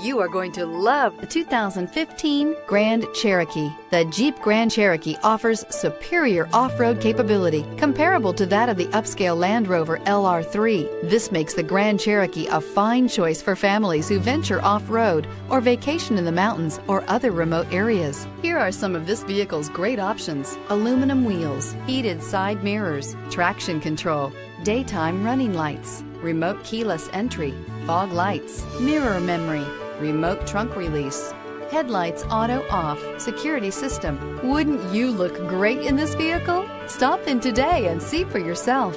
You are going to love the 2015 Grand Cherokee. The Jeep Grand Cherokee offers superior off road capability comparable to that of the upscale Land Rover LR3. This makes the Grand Cherokee a fine choice for families who venture off road or vacation in the mountains or other remote areas. Here are some of this vehicle's great options aluminum wheels, heated side mirrors, traction control, daytime running lights, remote keyless entry, fog lights, mirror memory remote trunk release, headlights auto off, security system. Wouldn't you look great in this vehicle? Stop in today and see for yourself.